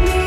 me.